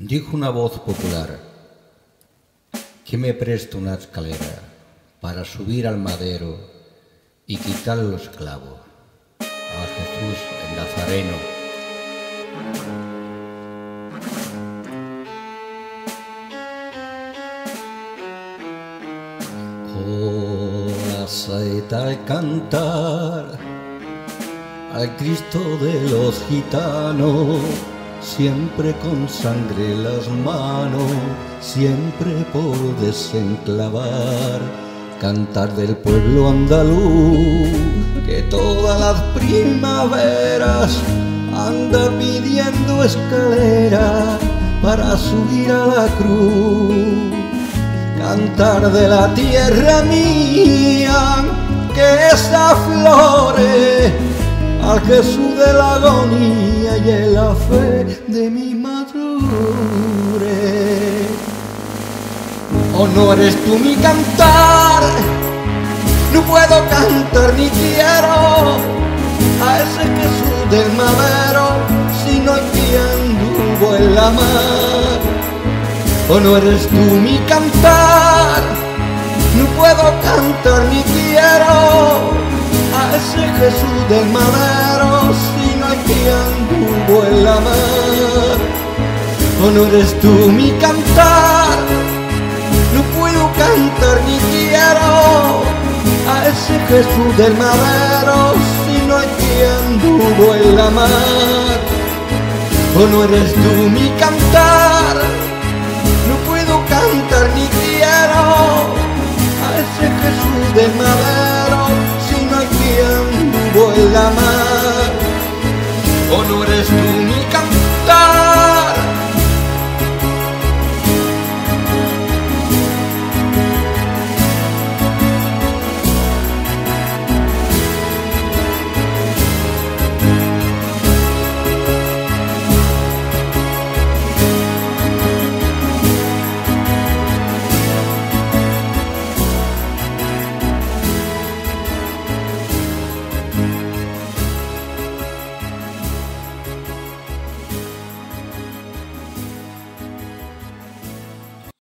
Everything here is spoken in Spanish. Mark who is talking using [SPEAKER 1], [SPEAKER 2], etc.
[SPEAKER 1] Dijo una voz popular, que me presta una escalera para subir al madero y quitar los clavos a Jesús el Nazareno. Al cantar al Cristo de los gitanos siempre con sangre las manos, siempre por desenclavar, cantar del pueblo andaluz, que todas las primaveras anda pidiendo escalera para subir a la cruz, cantar de la tierra mía, que esa flores al Jesús de la agonía y en la fe de mi madre. Oh, no eres tú mi cantar, no puedo cantar ni quiero a ese Jesús del madero, si no hay quien anduvo en la mar. Oh, no eres tú mi cantar, no puedo cantar ni quiero ese Jesús del madero O no eres tú mi cantar, no puedo cantar ni quiero a ese Jesús del madero si no hay quien anduvo en la mar. O no eres tú mi cantar,